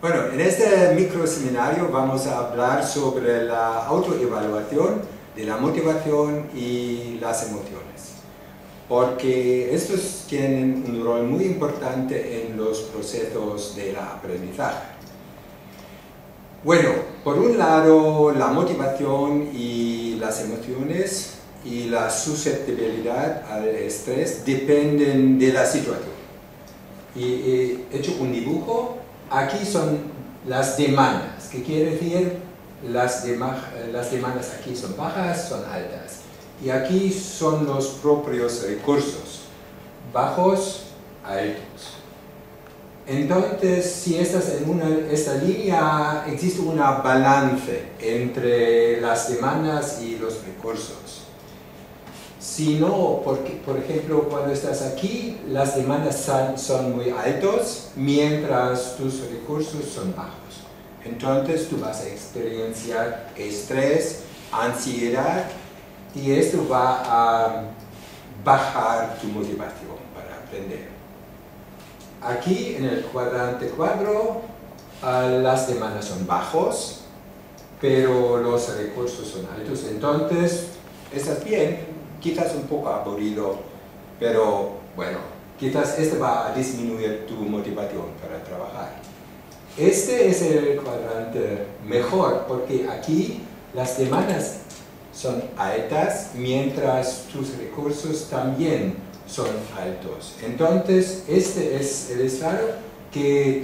Bueno, en este micro seminario vamos a hablar sobre la autoevaluación de la motivación y las emociones, porque estos tienen un rol muy importante en los procesos de la aprendizaje. Bueno, por un lado, la motivación y las emociones y la susceptibilidad al estrés dependen de la situación. Y he hecho un dibujo Aquí son las demandas, que quiere decir las, las demandas aquí son bajas, son altas. Y aquí son los propios recursos, bajos, altos. Entonces, si en una, esta línea, existe una balance entre las demandas y los recursos. Si no, porque, por ejemplo, cuando estás aquí, las demandas son, muy altos, mientras tus recursos son bajos. Entonces tú vas a experienciar estrés, ansiedad, y esto va a bajar tu motivación para aprender. Aquí en el cuadrante 4, ah, las demandas son bajos, pero los recursos son altos. Entonces, estás bien, quizás un poco aburrido, pero bueno, quizás este va a disminuir tu motivación para trabajar. Este es el cuadrante mejor, porque aquí las demandas son altas, mientras tus recursos también son altos. Entonces, este es el estado que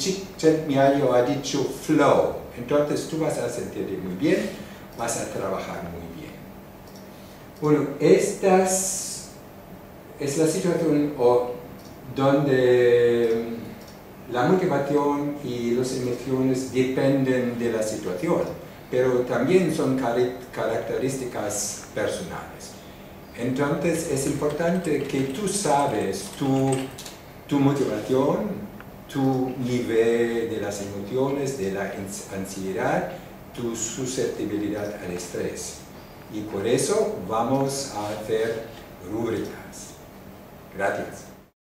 Miayo ha dicho flow. Entonces, tú vas a sentirte muy bien, vas a trabajar muy bien. Bueno, esta es la situación donde la motivación y las emociones dependen de la situación, pero también son características personales. Entonces es importante que tú sabes tu, tu motivación, tu nivel de las emociones, de la ansiedad, tu susceptibilidad al estrés. Y por eso vamos a hacer rúbricas. Gracias.